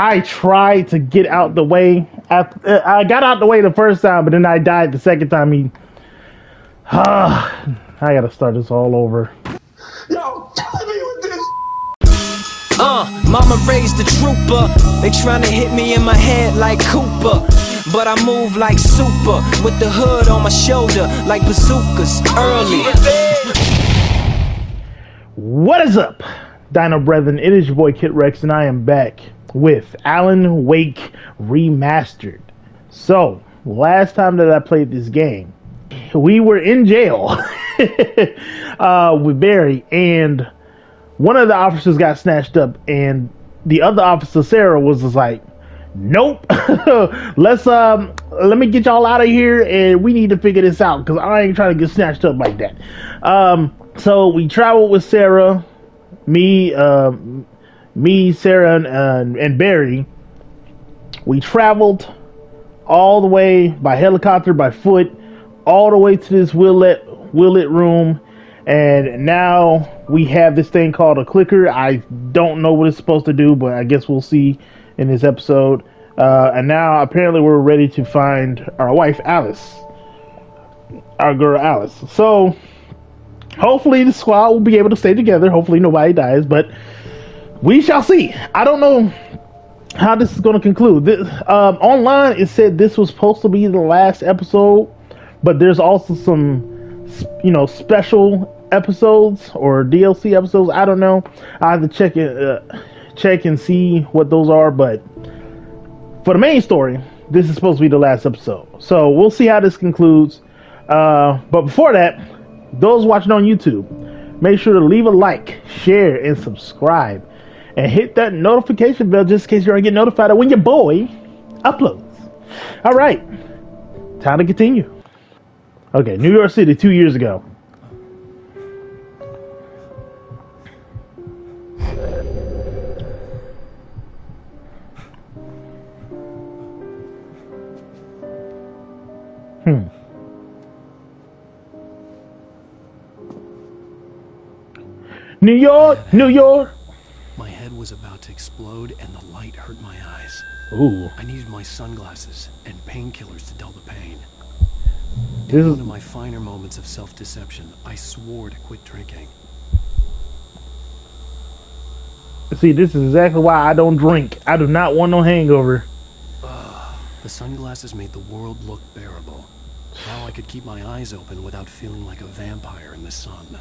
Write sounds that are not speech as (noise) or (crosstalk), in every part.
I tried to get out the way. I, I got out the way the first time, but then I died the second time. He, uh, (sighs) I gotta start this all over. Yo, kill me with this. Uh, mama raised the trooper. They tryna hit me in my head like Cooper. But I move like super with the hood on my shoulder like bazookas early. What is up, Dino Brethren? It is your boy Kid Rex, and I am back with Alan Wake Remastered. So, last time that I played this game, we were in jail (laughs) uh, with Barry, and one of the officers got snatched up, and the other officer, Sarah, was just like, "Nope, (laughs) let's um, let me get y'all out of here, and we need to figure this out because I ain't trying to get snatched up like that." Um, so we traveled with Sarah, me, uh, me, Sarah, and, uh, and Barry. We traveled all the way by helicopter, by foot, all the way to this Willet Willet room, and now we have this thing called a clicker. I don't know what it's supposed to do, but I guess we'll see in this episode. Uh, and now apparently we're ready to find our wife Alice, our girl Alice. So hopefully the squad will be able to stay together. Hopefully nobody dies, but we shall see. I don't know how this is going to conclude. This, um, online, it said this was supposed to be the last episode, but there's also some, you know, special episodes or DLC episodes. I don't know. I have to check it, uh, check and see what those are. But for the main story, this is supposed to be the last episode. So we'll see how this concludes. Uh, but before that, those watching on YouTube, make sure to leave a like, share, and subscribe and hit that notification bell just in case you already get notified of when your boy uploads. All right, time to continue. Okay, New York City two years ago. Hmm. New York, New York. My head was about to explode and the light hurt my eyes. Ooh, I needed my sunglasses and painkillers to dull the pain. this In one of my finer moments of self-deception, I swore to quit drinking. see. This is exactly why I don't drink. I do not want no hangover. The sunglasses made the world look bearable. Now I could keep my eyes open without feeling like a vampire in the sun.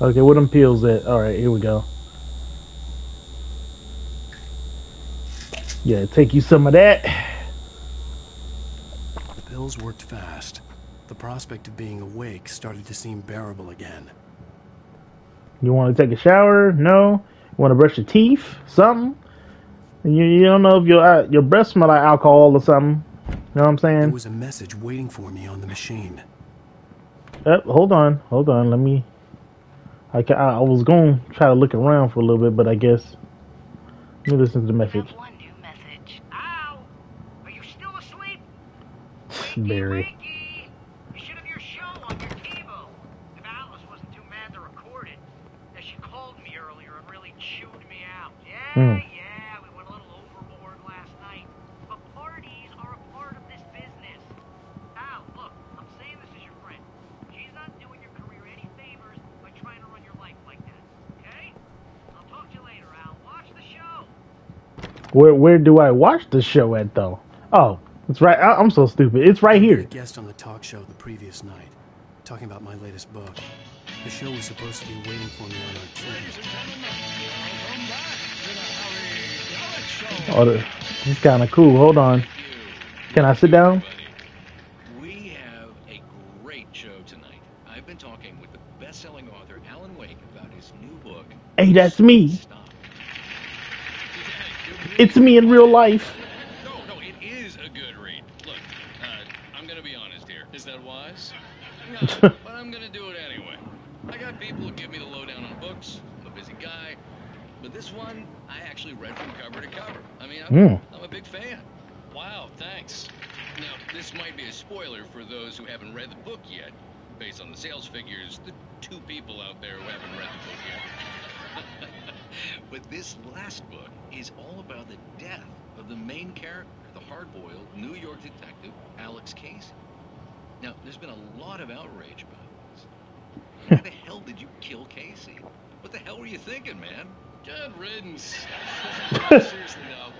Okay, what them pills at? All right, here we go. Yeah, take you some of that. The pills worked fast. The prospect of being awake started to seem bearable again. You want to take a shower? No. You want to brush your teeth? Something? You, you don't know if your uh, your breath smell like alcohol or something. You know what I'm saying? There was a message waiting for me on the machine. Yep, hold on, hold on. Let me. I, ca- I was going to try to look around for a little bit, but I guess. Let me listen to the message. One new message. Ow! Are you still asleep? (laughs) Wakey, Barry. wakey! You should have your show on your cable. If Alice wasn't too mad to record it. As she called me earlier and really chewed me out. Yeah, Hmm. yeah, we went a little overboard last night. But parties are a part of this business. Al, look, I'm saying this as your friend. She's not doing your career any favors by trying to run your life like that. Okay? I'll talk to you later, Al. Watch the show. Where where do I watch the show at though? Oh, it's right. I, I'm so stupid. It's right here. guest on the talk show the previous night, talking about my latest book. The show was supposed to be waiting for me on our train. Oh, the, this is kind of cool. Hold on. Can I sit down? We have a great show tonight. I've been talking with the best-selling author Alan Wake about his new book. Hey, that's me. It's me in real life. No, no, it is a good read. Look, uh, I'm gonna be honest here. Is that wise? No, (laughs) but I'm gonna do it anyway. I got people who give me the lowdown on books. I'm a busy guy. But this one, I actually read from cover to cover. I mean, I'm, Mm. I'm a big fan. Wow, thanks. Now, this might be a spoiler for those who haven't read the book yet. Based on the sales figures, the two people out there who haven't read the book yet. (laughs) but this last book is all about the death of the main character, the hard-boiled New York detective Alex Casey. Now, there's been a lot of outrage about this. Why the hell did you kill Casey? What the hell were you thinking, man? Good riddance. (laughs) Seriously, though,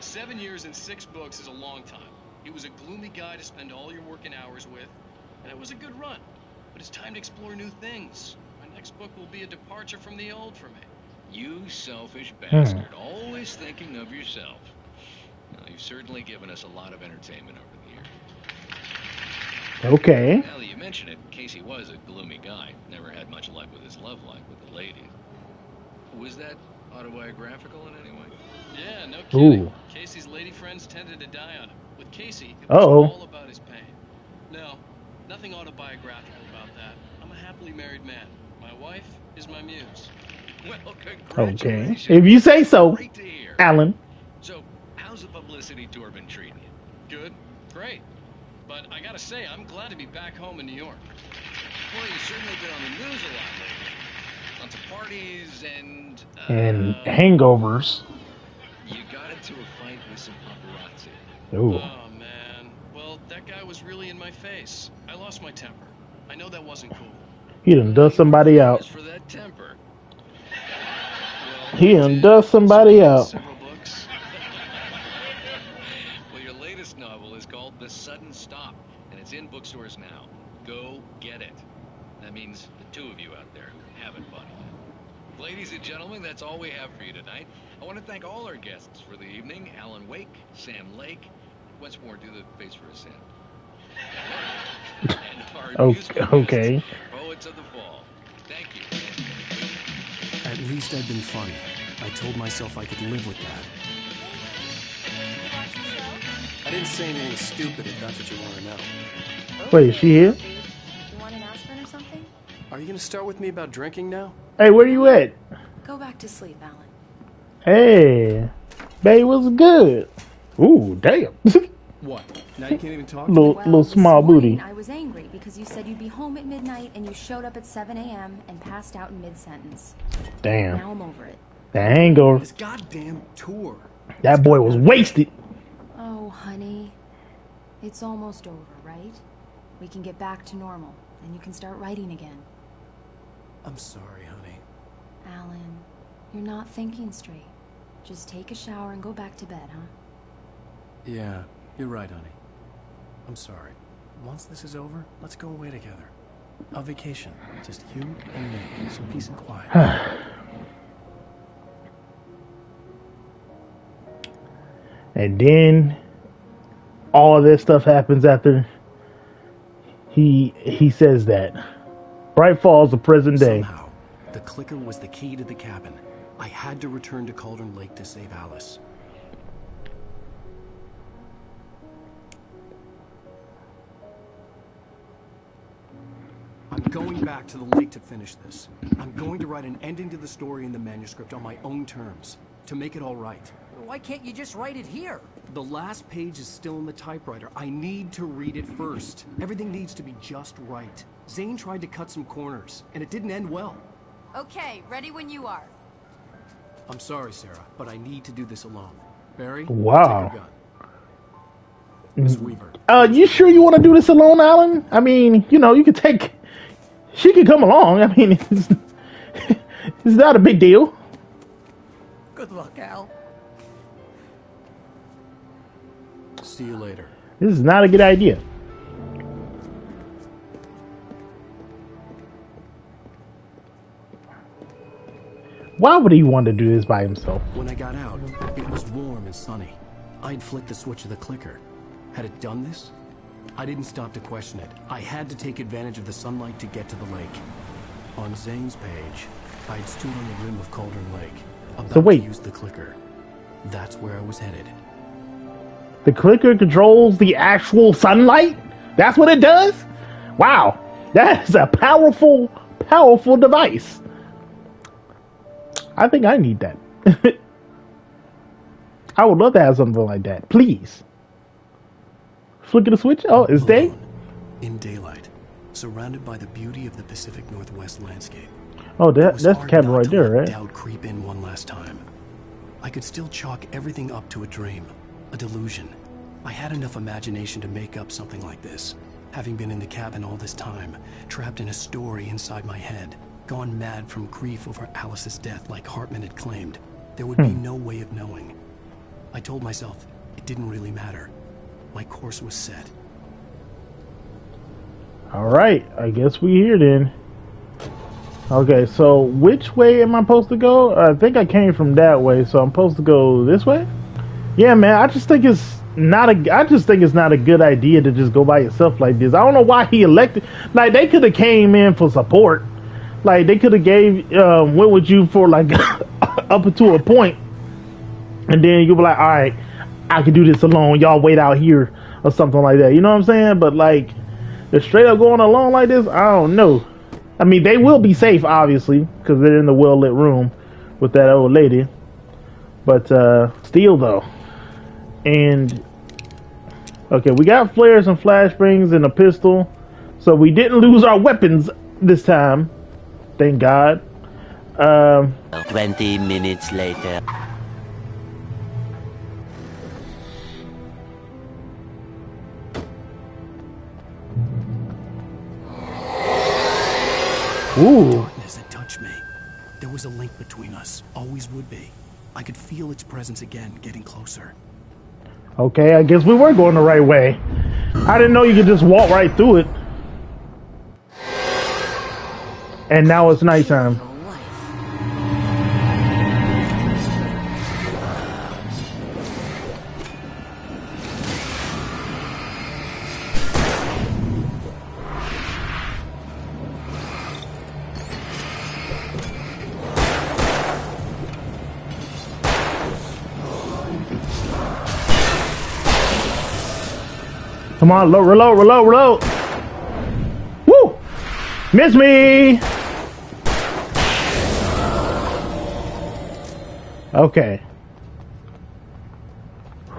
seven years and six books is a long time. He was a gloomy guy to spend all your working hours with, and it was a good run. But it's time to explore new things. My next book will be a departure from the old for me. You selfish hmm. bastard, always thinking of yourself. Now, you've certainly given us a lot of entertainment over the years. Okay. Now that you mention it, Casey was a gloomy guy. Never had much luck with his love life with the ladies. Was that autobiographical in any way? Yeah, no kidding. Ooh. Casey's lady friends tended to die on him. With Casey, it was Uh-oh. all about his pain. No, nothing autobiographical about that. I'm a happily married man. My wife is my muse. Well, Okay. If you say so, Great to hear. Alan. So, how's the publicity tour been treating you? Good, great. But I gotta say, I'm glad to be back home in New York. Well, you've certainly been on the news a lot lately. Lots of parties and. Uh, And hangovers. You got into a fight with some paparazzi. Ooh. Oh man. Well, that guy was really in my face. I lost my temper. I know that wasn't cool. He done dust somebody out. For that temper. He done dust somebody out. (laughs) Well, your latest novel is called The Sudden Stop, and it's in bookstores now. Go get it. That means the two of you out there who haven't bought it. Ladies and gentlemen, that's all we have for you tonight. I want to thank all our guests for the evening Alan Wake, Sam Lake. Once more, do the face for a sin. (laughs) our Okay, okay. Poets of the Fall. Thank you. At least I'd been funny. I told myself I could live with that. I didn't say anything stupid if that's what you want to know. Wait, is she here? You want an aspirin or something? Are you gonna start with me about drinking now? Hey, where are you at? Go back to sleep, Alan. Hey, babe, what's good? Ooh, damn. (laughs) What? Now you can't even talk? little Well, little small morning booty. I was angry because you said you'd be home at midnight and you showed up at 7 a.m. and passed out in mid-sentence. Damn. Now I'm over it. The hangover. This goddamn tour. That boy was wasted. Oh, honey. It's almost over, right? We can get back to normal, and you can start writing again. I'm sorry, honey. Alan, you're not thinking straight. Just take a shower and go back to bed, huh? Yeah, you're right, honey. I'm sorry. Once this is over, let's go away together. A vacation. Just you and me. Some peace and quiet. (sighs) And then all of this stuff happens after he he says that. Bright Falls, the present day. Somehow, the clicker was the key to the cabin. I had to return to Cauldron Lake to save Alice. I'm going back to the lake to finish this. I'm going to write an ending to the story in the manuscript on my own terms, to make it all right. Why can't you just write it here? The last page is still in the typewriter. I need to read it first. Everything needs to be just right. Zane tried to cut some corners, and it didn't end well. Okay, ready when you are. I'm sorry, Sarah, but I need to do this alone. Barry, Wow. take your gun. Miss Weaver, Uh, you sure you want to do this alone, Alan? I mean, you know, you could take. She could come along. I mean, it's, it's not a big deal. Good luck, Al. see you later. This is not a good idea. Why would he want to do this by himself? When I got out, it was warm and sunny. I'd flicked the switch of the clicker. Had it done this? I didn't stop to question it. I had to take advantage of the sunlight to get to the lake. On Zane's page, I'd stood on the rim of Cauldron Lake, about wait. to use the clicker. That's where I was headed. The clicker controls the actual sunlight? That's what it does? Wow. That is a powerful, powerful device. I think I need that. (laughs) I would love to have something like that. Please. Flick of the switch? Oh, it's day? In daylight, surrounded by the beauty of the Pacific Northwest landscape. Oh, that, that's the cabin right there, right? Doubt creep in one last time. I could still chalk everything up to a dream, a delusion. I had enough imagination to make up something like this. Having been in the cabin all this time, trapped in a story inside my head, gone mad from grief over Alice's death like Hartman had claimed, there would be hmm. no way of knowing. I told myself it didn't really matter. My course was set. All right, I guess we here then. Okay, so which way am I supposed to go? I think I came from that way, so I'm supposed to go this way. Yeah, man, I just think it's not a. I just think it's not a good idea to just go by yourself like this. I don't know why he elected. Like they could have came in for support. Like they could have gave um, went with you for like (coughs) up to a point, and then you were like, all right, I can do this alone. Y'all wait out here or something like that. You know what I'm saying? But like, they're straight up going alone like this. I don't know. I mean, they will be safe, obviously, because they're in the well lit room with that old lady. But uh, still, though, and okay, we got flares and flashbangs and a pistol, so we didn't lose our weapons this time. Thank God. Um, 20 minutes later. Ooh, Darkness had touched me. There was a link between us, always would be. I could feel its presence again, getting closer. okay, I guess we were going the right way. I didn't know you could just walk right through it. And now it's nighttime. Come on, load, reload, reload, reload. Woo! Miss me! Okay.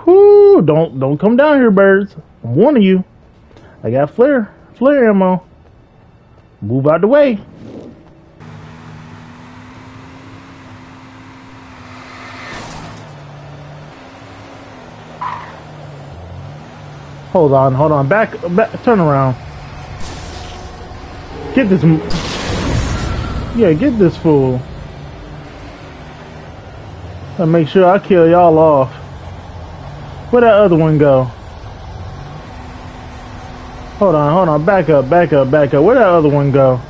Whoo! Don't don't come down here, birds. I'm warning you. I got flare flare ammo. Move out the way. Hold on, hold on. Back, back turn around. Get this. Yeah, get this fool. I make sure I kill y'all off. Where that other one go? Hold on, hold on. Back up, back up, back up. Where that other one go?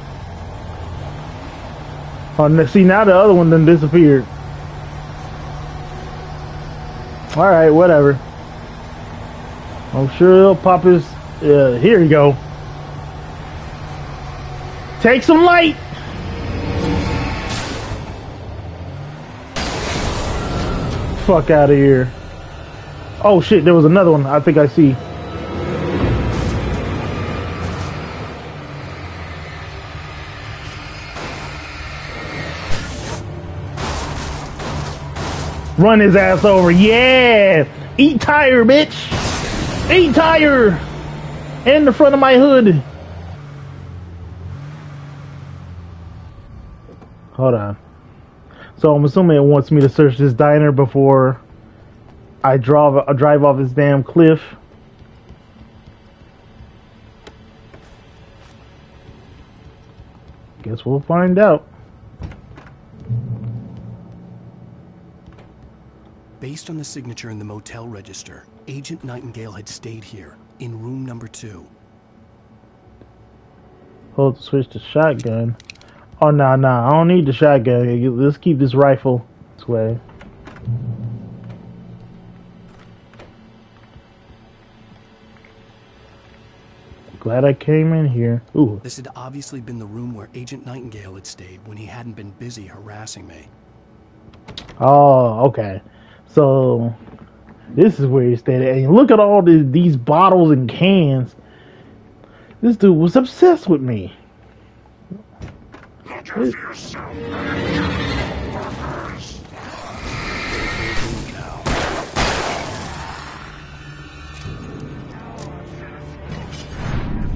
Oh, see now the other one then disappeared. All right, whatever. I'm sure he'll pop his. Uh, here you go. Take some light. Fuck out of here. Oh shit, there was another one. I think I see. Run his ass over. Yeah. Eat tire, bitch. Eat tire. In the front of my hood. Hold on. So I'm assuming it wants me to search this diner before I drive I drive off this damn cliff. Guess we'll find out. Based on the signature in the motel register, Agent Nightingale had stayed here, in room number two. Hold to switch to shotgun. Oh no, no, I don't need the shotgun. Let's keep this rifle this way. Glad I came in here. Ooh, This had obviously been the room where Agent Nightingale had stayed when he hadn't been busy harassing me. Oh, okay. So this is where he stayed at. And look at all these bottles and cans. This dude was obsessed with me. This,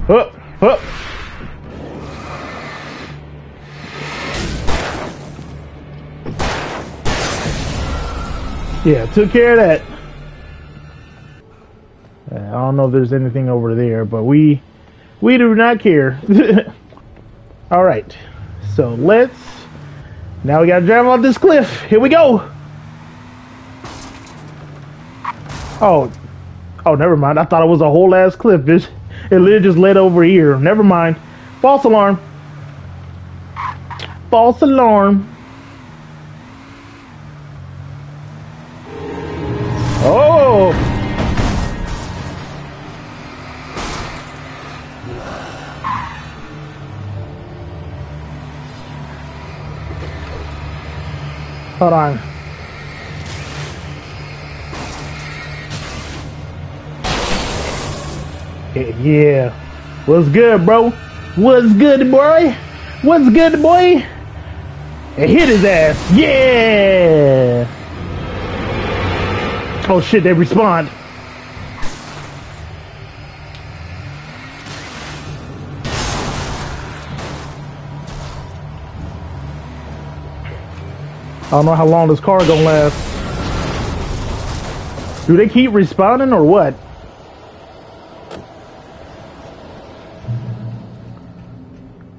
Up. Yeah, took care of that. Don't know if there's anything over there, but we we do not care. (laughs) All right, so let's. Now we gotta drive off this cliff. Here we go. Oh, oh, never mind. I thought it was a whole ass cliff. It literally just led over here. Never mind. False alarm. False alarm. On. Eh, yeah. What's good, bro? What's good, boy? What's good, boy? And hit his ass. Yeah. Oh shit, they respond. Don't know how long this car gonna last. Do they keep responding or what?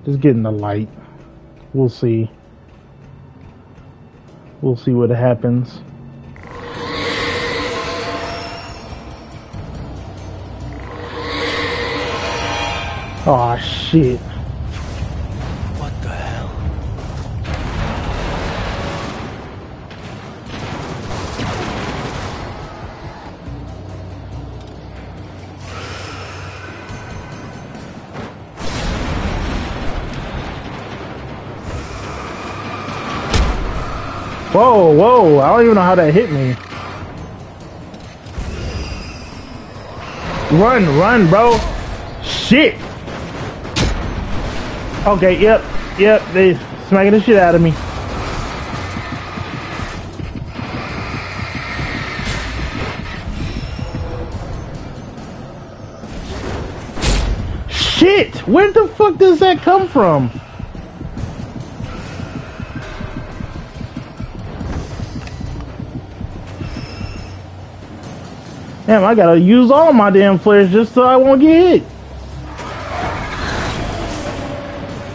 Just getting the light. We'll see. We'll see what happens. Oh shit. Whoa, whoa, I don't even know how that hit me. Run, run, bro. Shit. Okay, yep, yep, they smacking the shit out of me. Shit! Where the fuck does that come from? Damn, I gotta use all my damn flares just so I won't get hit.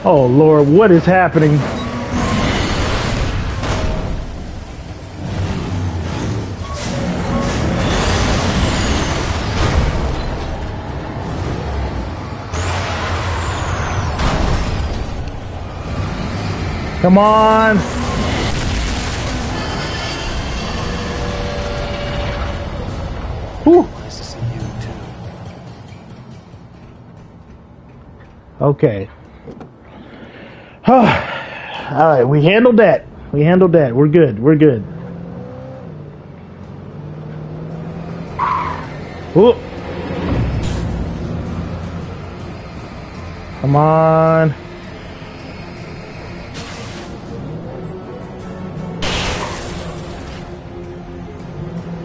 Oh lord, what is happening? Come on. Okay. (sighs) All right, we handled that. We handled that. We're good. We're good. Whoop. Come on.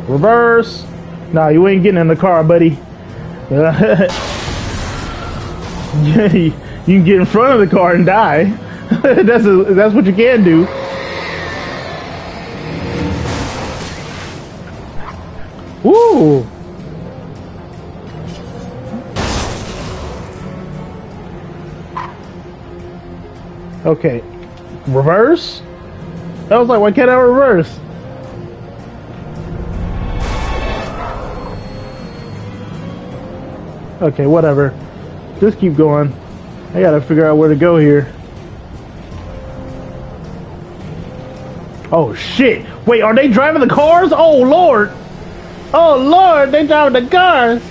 Reverse. No, you ain't getting in the car, buddy. (laughs) (laughs) (laughs) you can get in front of the car and die. (laughs) that's a, that's what you can do. Woo! Okay, reverse. I was like, why can't I reverse? Okay, whatever. Just keep going. I gotta figure out where to go here. Oh shit! Wait, are they driving the cars? Oh lord! Oh lord, they driving the cars!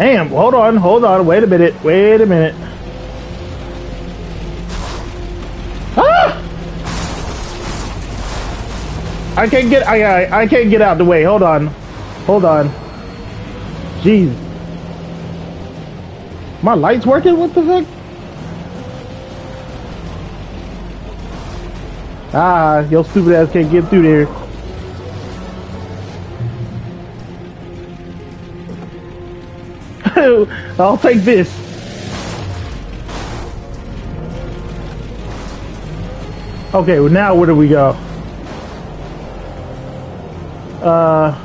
Damn, hold on, hold on, wait a minute, wait a minute. Ah! I can't get, I, I, I can't get out the way, hold on. Hold on. Jeez. My light's working? What the fuck? Ah, your stupid ass can't get through there. (laughs) I'll take this. Okay, well now where do we go? Uh,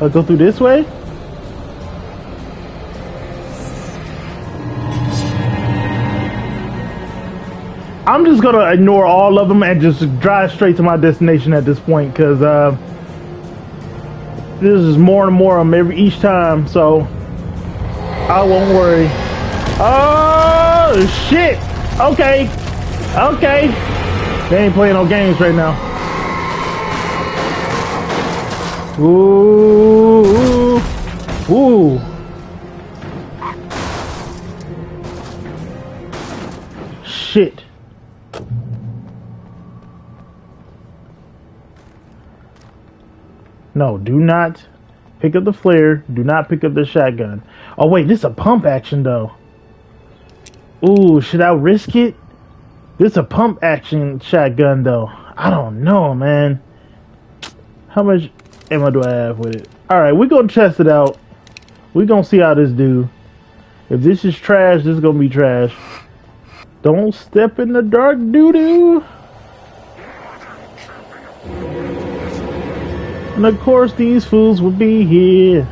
I'll go through this way? I'm just gonna ignore all of them and just drive straight to my destination at this point because uh, this is more and more of them every each time, so I won't worry. Oh shit! Okay, okay. They ain't playing no games right now. Ooh, ooh. Shit. No, do not pick up the flare. Do not pick up the shotgun. Oh wait, this is a pump action though. Ooh, should I risk it? This is a pump action shotgun though. I don't know, man. How much ammo do I have with it? Alright, we're gonna test it out. We're gonna see how this do. If this is trash, this is gonna be trash. Don't step in the dark doo-doo. And of course these fools will be here,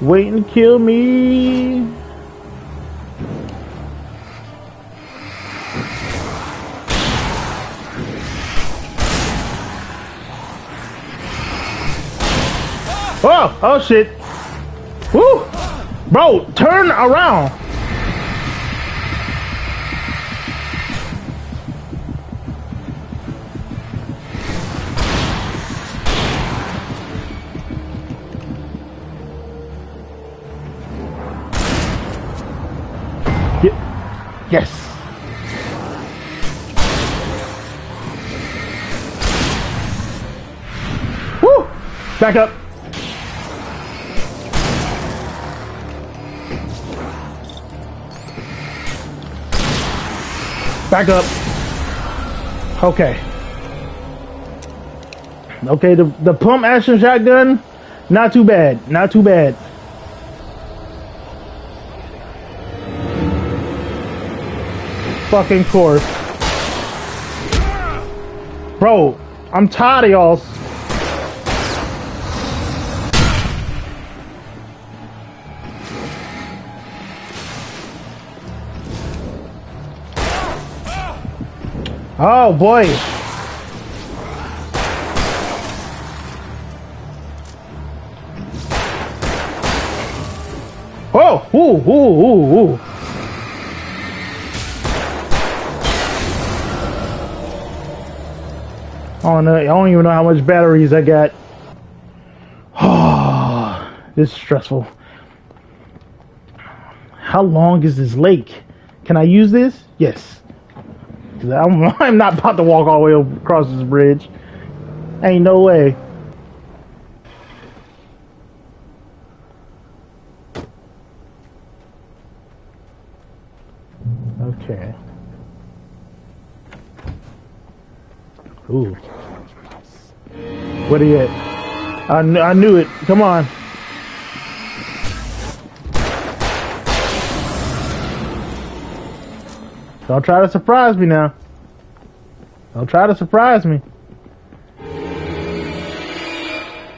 waiting to kill me. Oh, oh shit. Woo! Bro, turn around. Yes. Woo! Back up. Back up. Okay. Okay, the, the pump action shotgun, not too bad. Not too bad. Fucking course. Bro, I'm tired of y'all. Oh boy. Oh, ooh, ooh, ooh, ooh. Don't know. I don't even know how much batteries I got. Oh, (sighs) this is stressful. How long is this lake? Can I use this? Yes. I'm, (laughs) I'm not about to walk all the way across this bridge. Ain't no way. Okay. Ooh. What are you at? I, kn- I knew it. Come on. Don't try to surprise me now. Don't try to surprise me.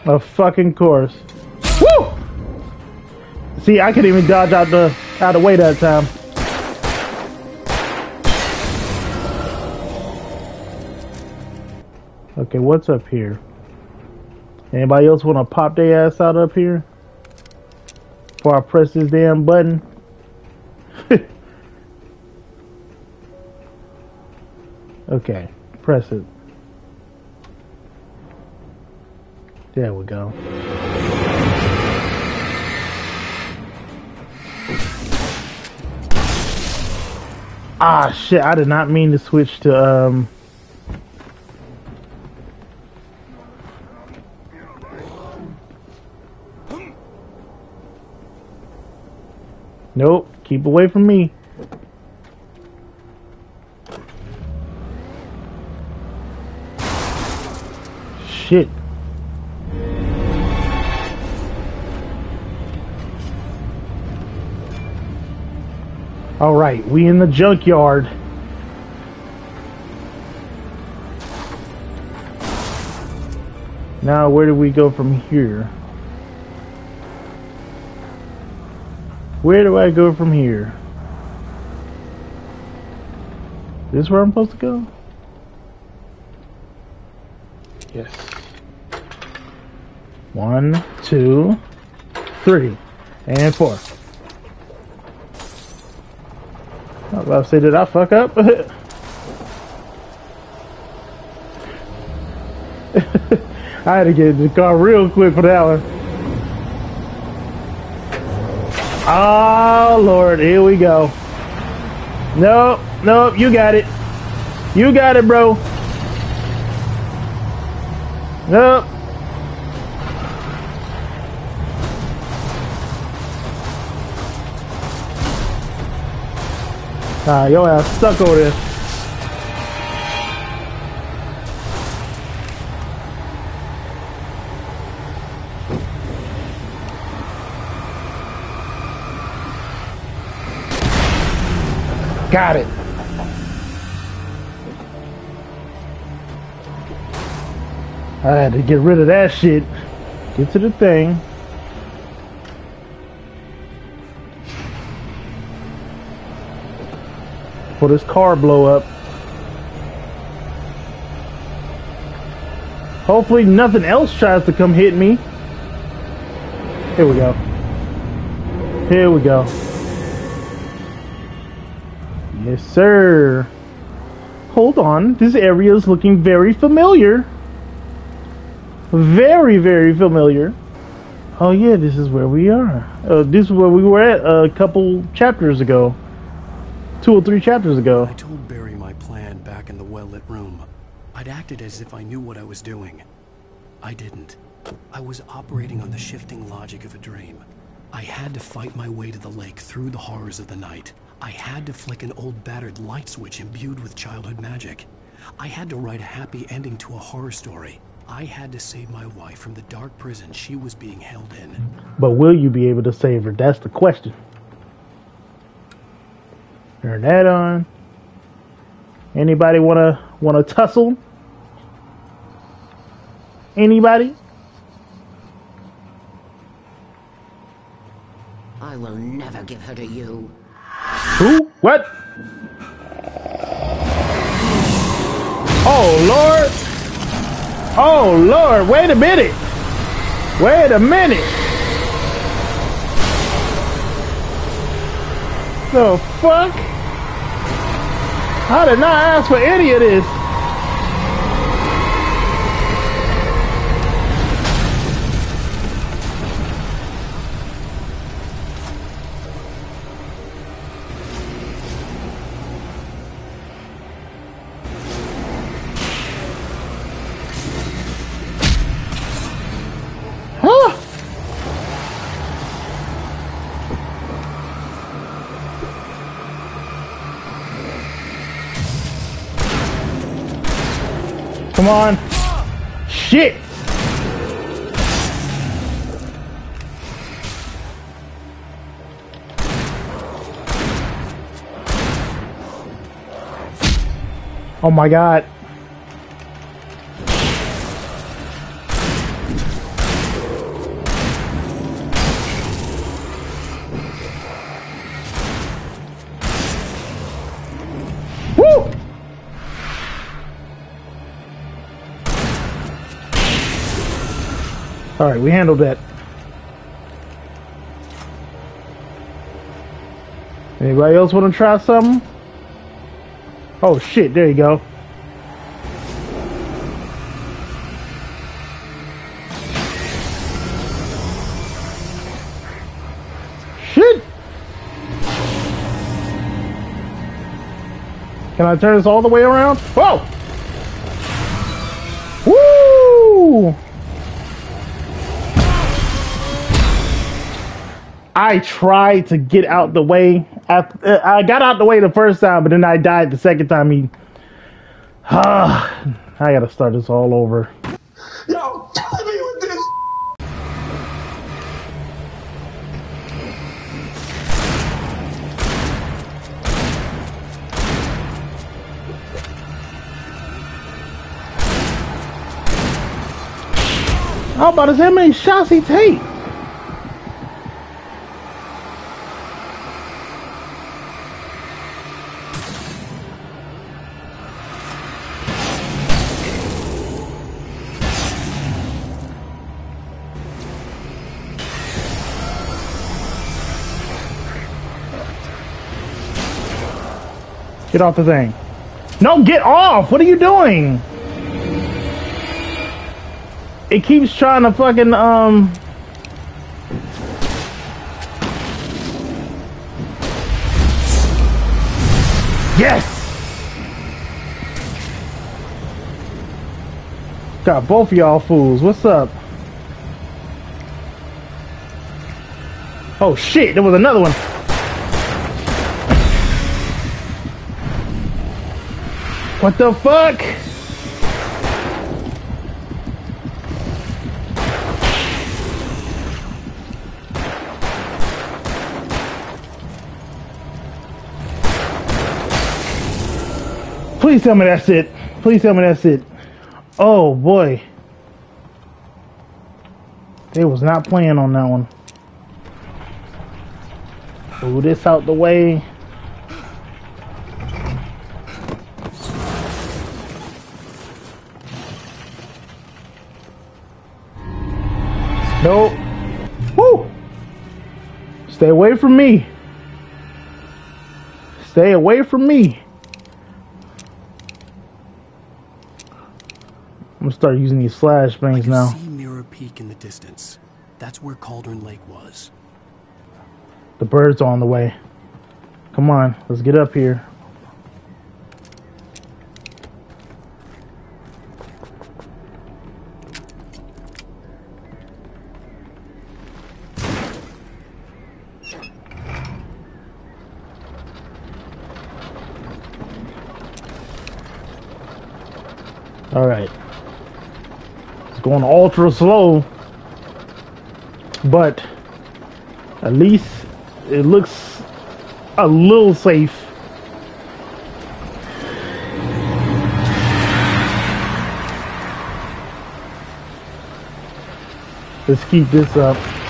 A fucking course. Woo! See, I couldn't even dodge out the out of the way that time. Okay, what's up here? Anybody else want to pop their ass out up here? Before I press this damn button? (laughs) okay, press it. There we go. Ah, shit, I did not mean to switch to, um... Nope, keep away from me. shit. All right, we in the junkyard. Now, where do we go from here? Where do I go from here? This where I'm supposed to go? Yes. One, two, three, and four. I was about to say, did I fuck up? (laughs) I had to get in the car real quick for that one. Oh, Lord, here we go. Nope, nope, you got it. You got it, bro. Nope. Ah, your ass stuck over there. Got it. I had to get rid of that shit. Get to the thing. Before this car blow up. Hopefully nothing else tries to come hit me. Here we go. Here we go. Yes, sir. Hold on. This area is looking very familiar. Very, very familiar. Oh yeah, this is where we are. Uh, this is where we were at a couple chapters ago. Two or three chapters ago. I told Barry my plan back in the well-lit room. I'd acted as if I knew what I was doing. I didn't. I was operating on the shifting logic of a dream. I had to fight my way to the lake through the horrors of the night. I had to flick an old battered light switch imbued with childhood magic. I had to write a happy ending to a horror story. I had to save my wife from the dark prison she was being held in. But will you be able to save her? That's the question. Turn that on. Anybody wanna wanna tussle? Anybody? I will never give her to you. Who? What? Oh Lord! Oh Lord! Wait a minute! Wait a minute! The fuck? I did not ask for any of this. Come on. Shit. Oh my god. We handled that. Anybody else want to try something? Oh shit, there you go. Shit! Can I turn this all the way around? Whoa! Woo! I tried to get out the way. I, I got out the way the first time, but then I died the second time. He, ah, (sighs) I gotta start this all over. Yo, killing me with this. How about how many shots he take? Get off the thing. No, get off! What are you doing? It keeps trying to fucking, um... Yes! Got both of y'all fools. What's up? Oh shit, there was another one. What the fuck? Please tell me that's it. Please tell me that's it. Oh boy. They was not playing on that one. Move this out the way. Nope. Woo! Stay away from me. Stay away from me. I'm gonna start using these flash I could now. see Mirror Peak in the distance. That's where Cauldron Lake was. The birds are on the way. Come on, let's get up here. All right. It's going ultra slow, but at least it looks a little safe. Let's keep this up.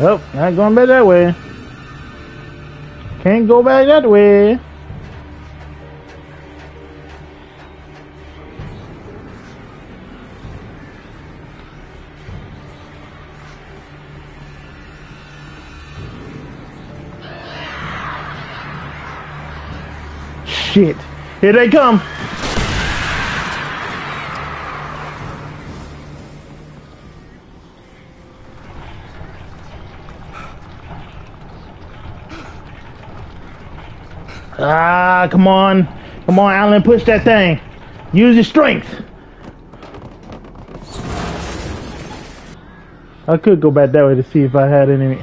Oh, not going back that way. Can't go back that way. Shit. Here they come. Ah, come on. Come on, Alan, push that thing. Use your strength. I could go back that way to see if I had any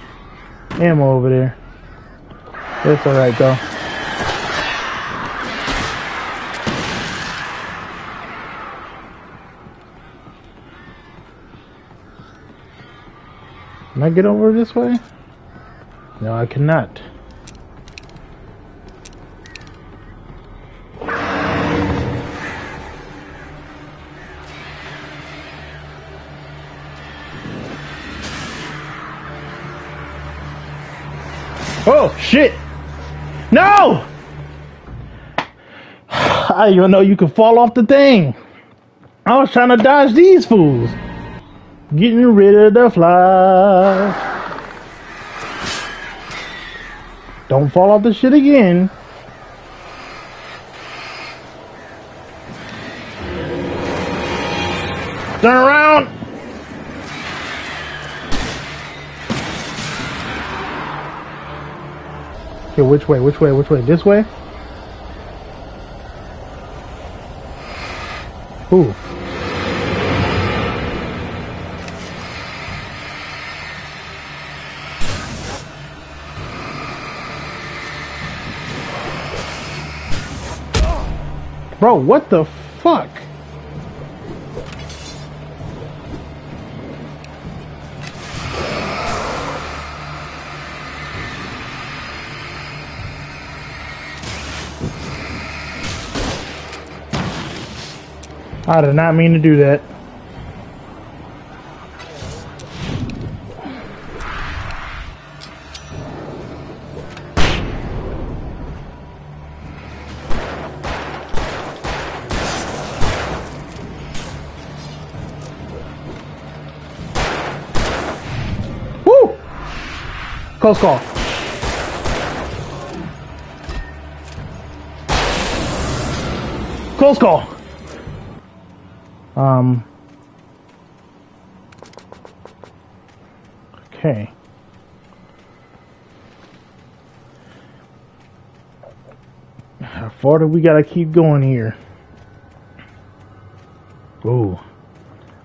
ammo over there. That's alright though. Can I get over this way? No, I cannot. Shit! No! (sighs) I didn't even know you could fall off the thing. I was trying to dodge these fools. Getting rid of the flies. Don't fall off the shit again. Turn around. Okay, which way? Which way? Which way? This way? Ooh. Bro, what the fuck? I did not mean to do that. Woo! Close call. Close call. Um. Okay. How far do we gotta keep going here? Ooh.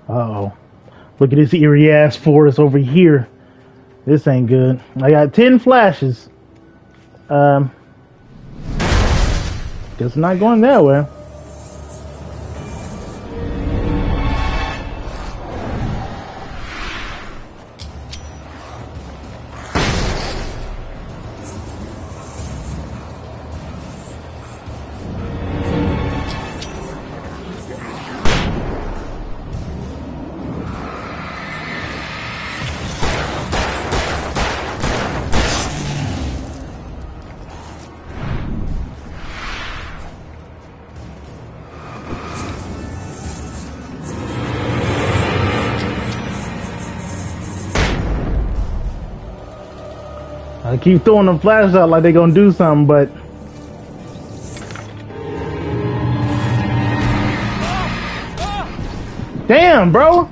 Uh oh. Look at this eerie ass forest over here. This ain't good. I got 10 flashes. Um. Guess not going that way. Keep throwing them flashes out like they gonna do something, but damn, bro.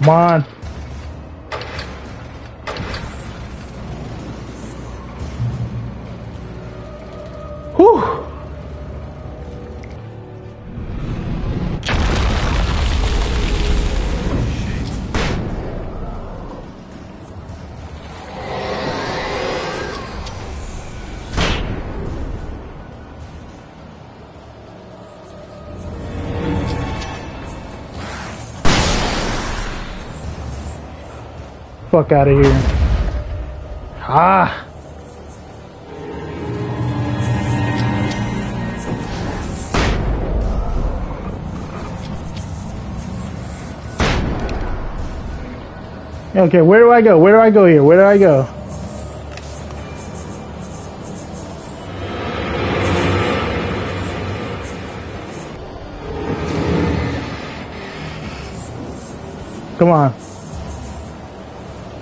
Come on. Fuck out of here. Ah. Okay, where do I go? Where do I go here? Where do I go? Come on.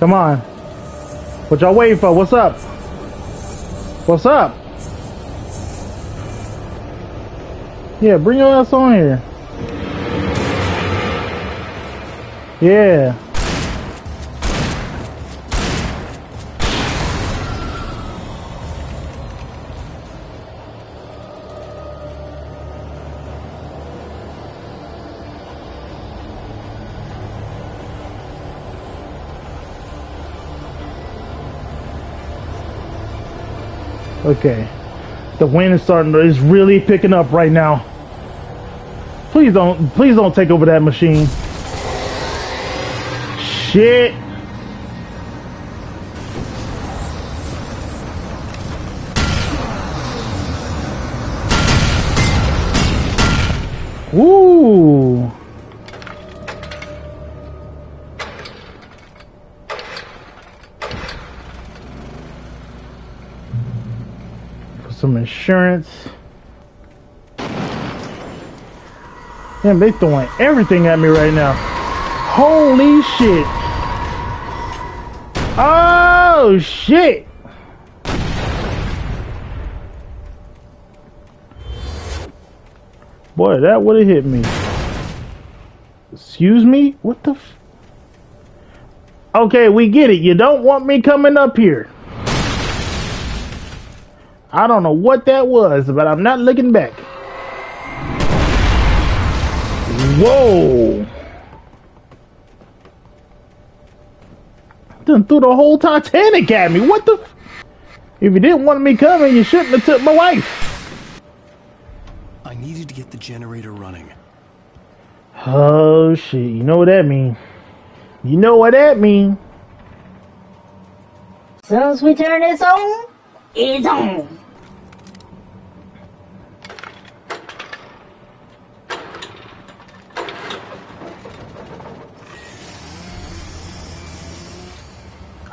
Come on. What y'all waiting for? What's up? What's up? Yeah, bring your ass on here. Yeah. Okay. The wind is starting to, is really picking up right now. Please don't please don't take over that machine. Shit. Insurance. Damn, they throwing everything at me right now. Holy shit. Oh shit. Boy, that would have hit me. Excuse me? What the Okay, we get it. You don't want me coming up here. I don't know what that was, but I'm not looking back. Whoa. Done threw the whole Titanic at me. What the? F- if you didn't want me coming, you shouldn't have took my wife. I needed to get the generator running. Oh shit! You know what that mean? You know what that mean? Since we turn this on, it's on.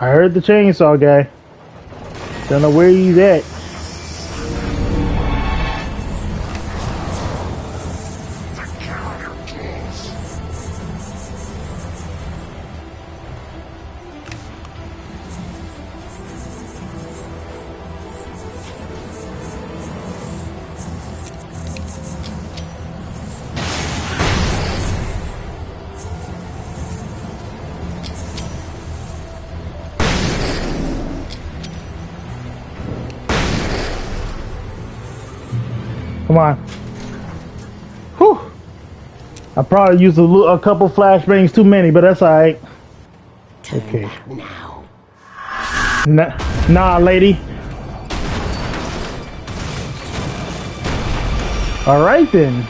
I heard the chainsaw guy. Don't know where he's at. On. Whew. I probably used a, a couple flashbangs too many, but that's alright. Okay. Now. Nah, nah, lady. Alright then.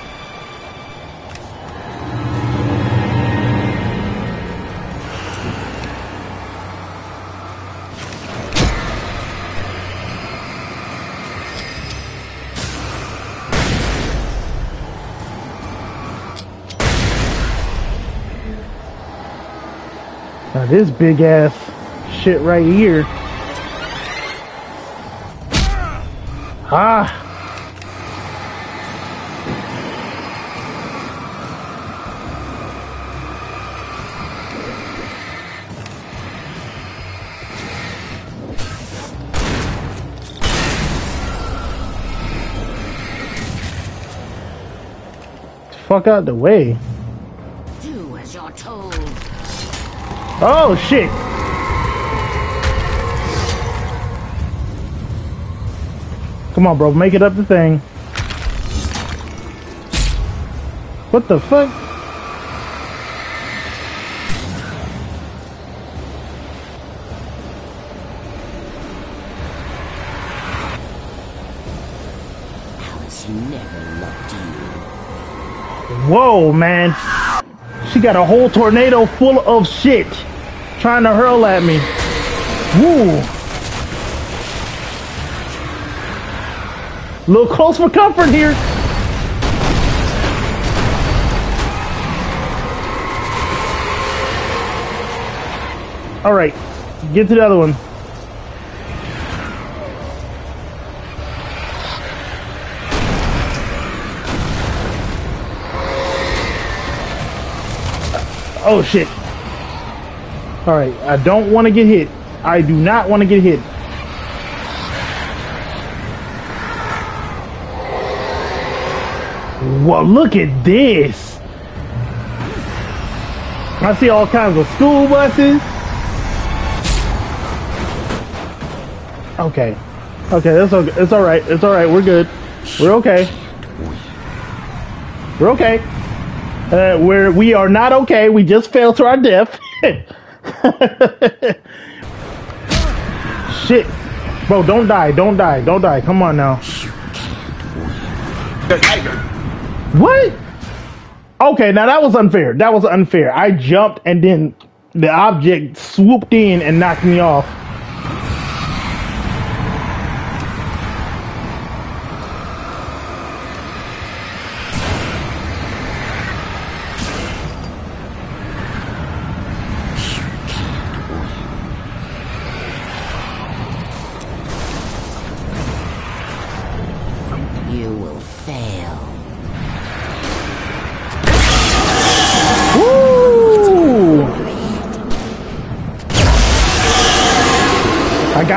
This big ass shit right here. Ah. Fuck out the way. Oh shit. Come on, bro, make it up the thing. What the fuck? Alice never loved you. Whoa, man. Got a whole tornado full of shit trying to hurl at me. Woo. little close for comfort here. All right, get to the other one. Oh shit. All right, I don't want to get hit. I do not want to get hit. Well, look at this. I see all kinds of school buses. Okay. Okay, that's okay. It's all right. It's all right. We're good. We're okay. We're okay. Uh, we're we are not okay. We just fell to our death. (laughs) Shit, bro, don't die, don't die, don't die. Come on now. What? Okay, now that was unfair. That was unfair. I jumped and then the object swooped in and knocked me off.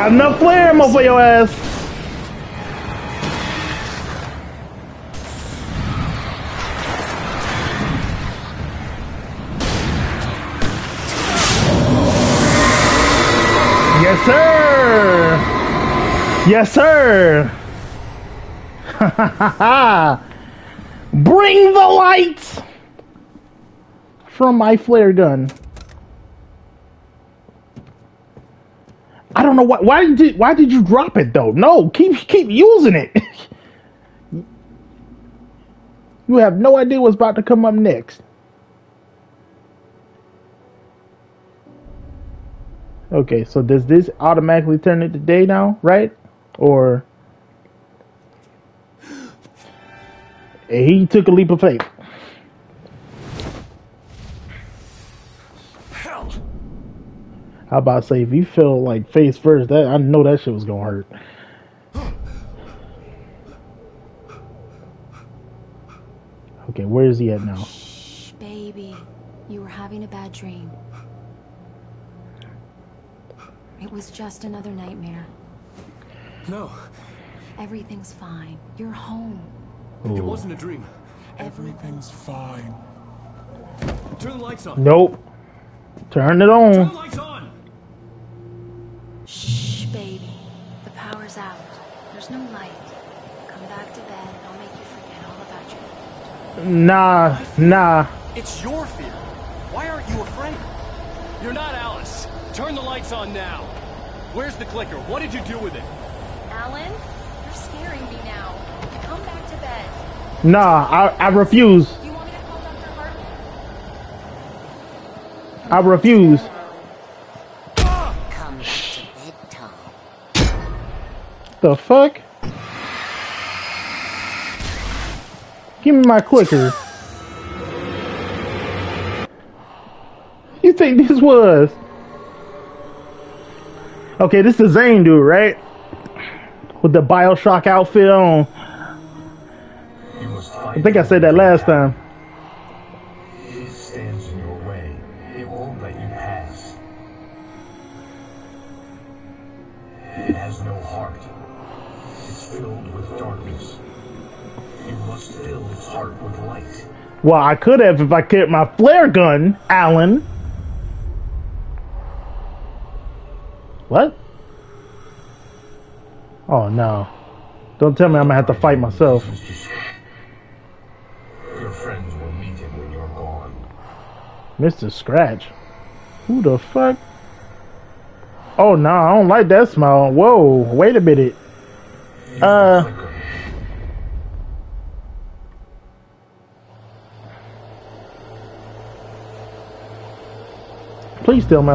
Got enough flare ammo for your ass. Yes, sir. Yes, sir. (laughs) Bring the lights from my flare gun. Don't know why. Why did you, why did you drop it though? No, keep keep using it. (laughs) you have no idea what's about to come up next. Okay, so does this automatically turn it to day now, right? Or he took a leap of faith. How about to say if you feel like face first, that I know that shit was gonna hurt. Okay, where is he at now? Shh, baby. You were having a bad dream. It was just another nightmare. No, Everything's fine. You're home. it wasn't a dream. Everything's fine. Turn the lights on. Nope. Turn it Turn the lights on! Shh, baby. The power's out. There's no light. Come back to bed and I'll make you forget all about your Nah, nah. It's your fear. Why aren't you afraid? You're not Alice. Turn the lights on now. Where's the clicker? What did you do with it? Alan, you're scaring me now. Come back to bed. Nah, I, I refuse. You want me to call Dr. Hartman? I refuse. Come back to bedtime. The fuck? Give me my clicker. You think this was? Okay, this is Zane dude, right? With the Bioshock outfit on. I think I said that last time. Well, I could have if I kept my flare gun, Alan. What? Oh no. Don't tell me I'm gonna have to fight myself. Your friends will meet him when you're gone. Mr. Scratch. Who the fuck? Oh no, I don't like that smile. Whoa, wait a minute. Uh. Please tell me.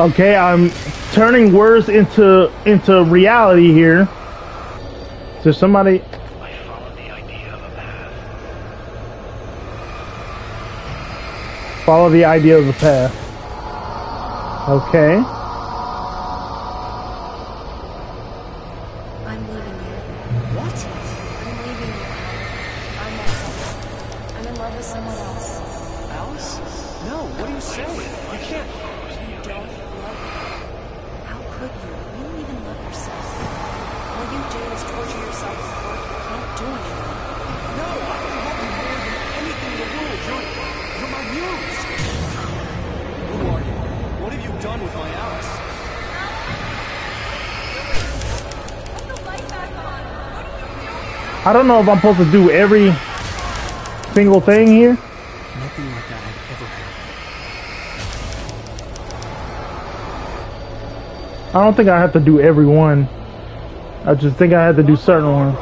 Okay, I'm turning words into into reality here. Is there somebody? I followed the idea of a path. follow the idea of a path. Okay. I don't know if I'm supposed to do every single thing here. Nothing like that had ever happened. I don't think I have to do every one. I just think I had to do certain ones.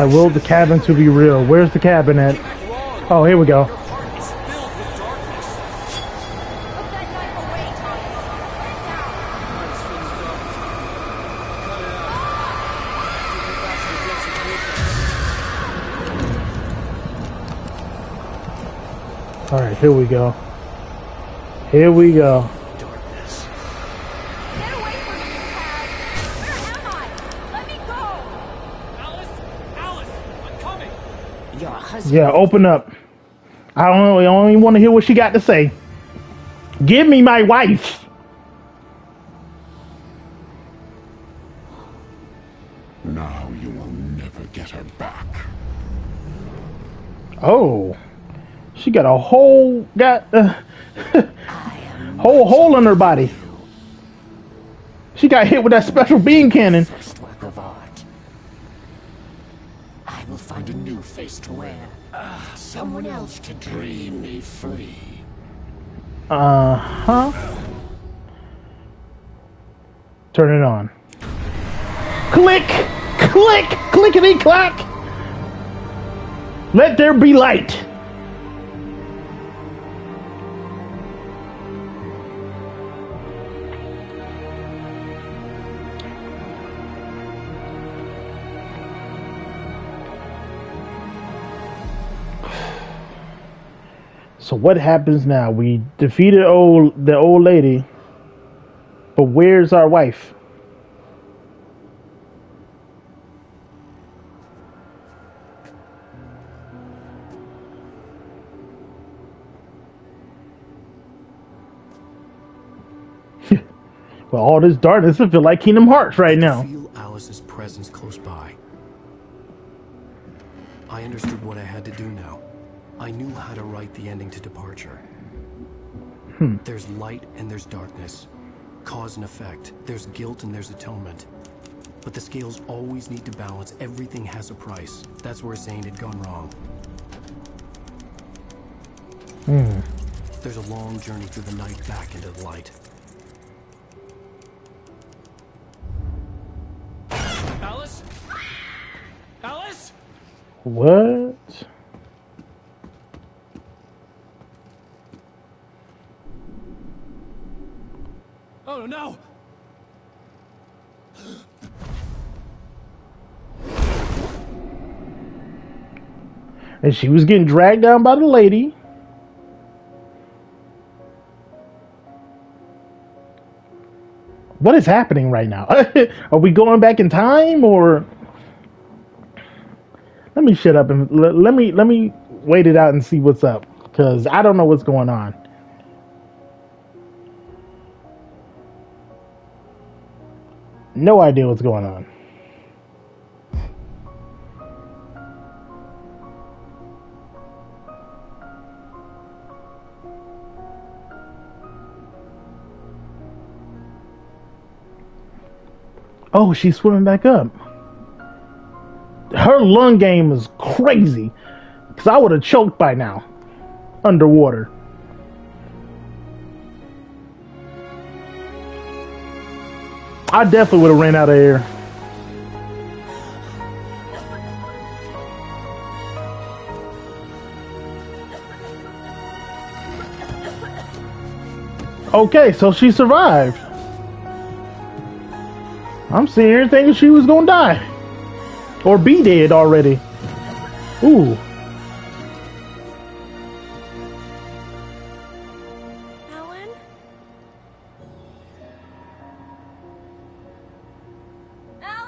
I willed the cabin to be real. Where's the cabin at? Oh, here we go. All right, here we go. Here we go. Yeah, open up. I don't, I don't even want to hear what she got to say. Give me my wife. Now you will never get her back. Oh. She got a whole got uh, (laughs) whole hole in her body. She got hit with that special beam cannon. First work of art. I will find a new face to wear. Someone else to dream me free. Uh huh. Turn it on. Click, click, clickety clack. Let there be light. So what happens now? We defeated old the old lady, but where's our wife? (laughs) well, all this darkness, I feel like Kingdom Hearts right now. Feel Alice's presence close by. I understood what I had to do now. I knew how to write the ending to Departure. Hmm. There's light and there's darkness. Cause and effect. There's guilt and there's atonement. But the scales always need to balance. Everything has a price. That's where Zane had gone wrong. Hmm. There's a long journey through the night back into the light. Alice? Alice? What? Oh no! And she was getting dragged down by the lady. What is happening right now? (laughs) Are we going back in time or Let me shut up and let, let me let me wait it out and see what's up cuz I don't know what's going on. No idea what's going on. Oh, she's swimming back up. Her lung game is crazy. Because I would have choked by now. Underwater. I definitely would have ran out of air. Okay, so she survived. I'm sitting here thinking she was gonna die. Or be dead already. Ooh. Alan?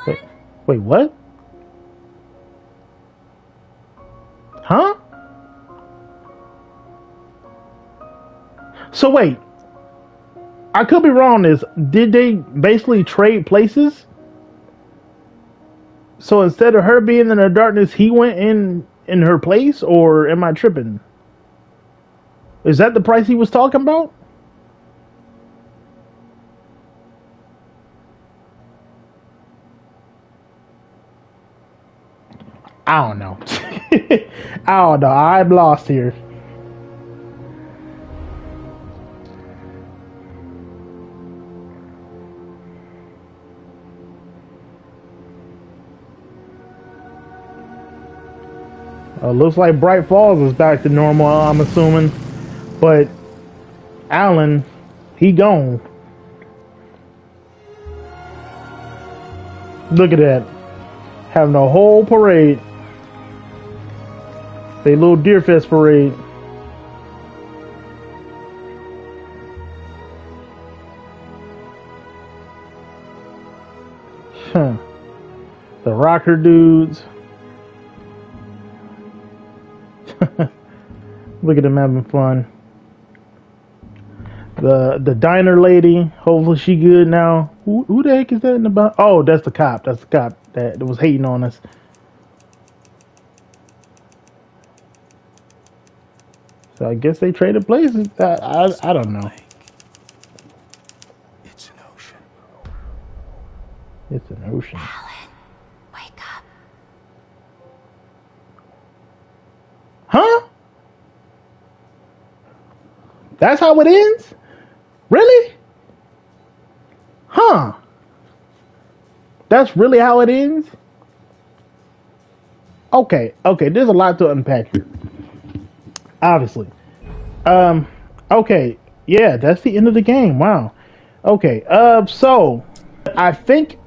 Wait, wait, what? Huh? So wait. I could be wrong on this. Did they basically trade places? So instead of her being in the darkness, he went in in her place or am I tripping? Is that the price he was talking about? I don't know. (laughs) I don't know. I'm lost here. Uh, looks like Bright Falls is back to normal, I'm assuming. But Alan, he gone. Look at that. Having a whole parade. A little Deer Fest parade. Huh. The rocker dudes. (laughs) Look at them having fun. The the diner lady, hopefully she good now. Who, who the heck is that in the back? Oh, that's the cop. That's the cop that, was hating on us. So I guess they traded places. I, I, I don't know. It's an ocean. It's an ocean. Huh? That's how it ends? Really? Huh? That's really how it ends? Okay, okay, there's a lot to unpack here. Obviously. Um, okay, yeah, that's the end of the game. Wow. Okay, uh, so I think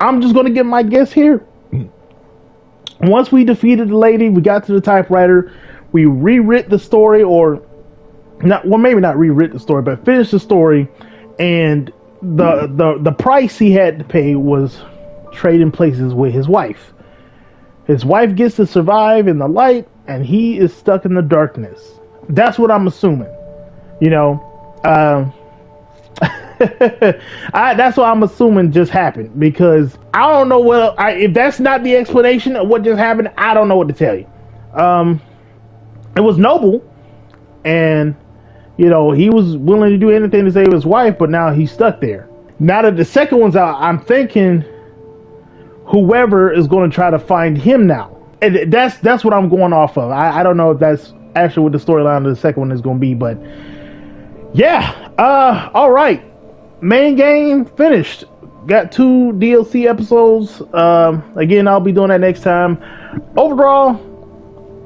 I'm just gonna give my guess here. Once we defeated the lady, we got to the typewriter, we rewrit the story, or not well maybe not rewrit the story, but finished the story, and the the the price he had to pay was trading places with his wife. His wife gets to survive in the light, and he is stuck in the darkness. That's what I'm assuming. You know, um, I, that's what I'm assuming just happened because I don't know what I, if that's not the explanation of what just happened. I don't know what to tell you. Um, it was noble, and you know he was willing to do anything to save his wife, but now he's stuck there. Now that the second one's out, I'm thinking whoever is going to try to find him now. And that's that's what I'm going off of. I, I don't know if that's actually what the storyline of the second one is going to be, but yeah. Uh, all right. Main game finished. Got two DLC episodes. Um, again, I'll be doing that next time. Overall,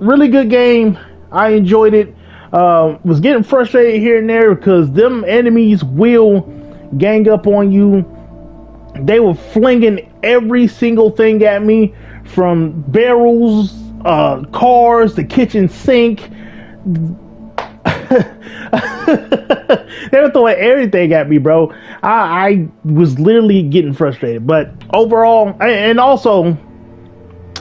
really good game. I enjoyed it. Uh, was getting frustrated here and there because them enemies will gang up on you. They were flinging every single thing at me from barrels, uh, cars, the kitchen sink. (laughs) they were throwing everything at me, bro. I, I was literally getting frustrated. But overall, and also,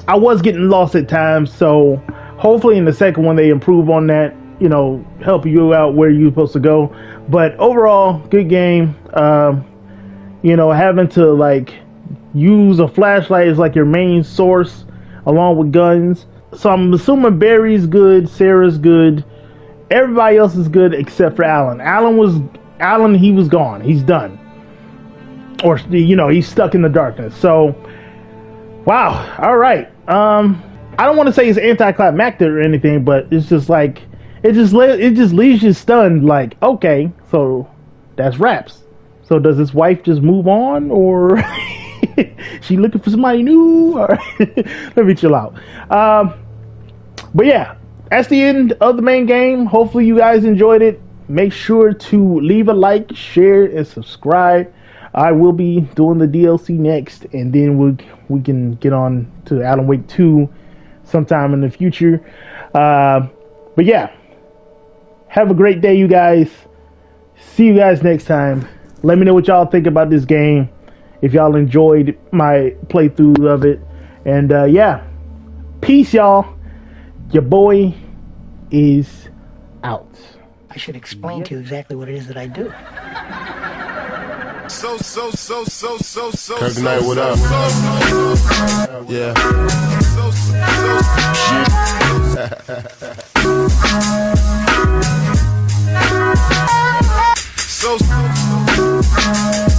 I was getting lost at times. So hopefully, in the second one, they improve on that. You know, help you out where you're supposed to go. But overall, good game. Um, you know, having to like use a flashlight is like your main source along with guns. So I'm assuming Barry's good, Sarah's good, everybody else is good except for Alan. Alan was Alan, he was gone. He's done. Or you know, he's stuck in the darkness. So wow, all right. Um I don't want to say it's anticlimactic or anything, but it's just like it just le- it just leaves you stunned like, okay, so that's raps. So does his wife just move on or (laughs) she looking for somebody new? (laughs) Or (laughs) let me chill out. Um, but yeah, that's the end of the main game. Hopefully you guys enjoyed it. Make sure to leave a like, share, and subscribe. I will be doing the DLC next, and then we we can get on to Alan Wake 2 sometime in the future. Uh, but yeah, have a great day, you guys. See you guys next time. Let me know what y'all think about this game. If y'all enjoyed my playthrough of it. And uh, yeah, peace, y'all. Your boy is out. I should explain to you exactly what it is that I do. So so so so so so. Kirk Knight, what up? Yeah. So. so, so, so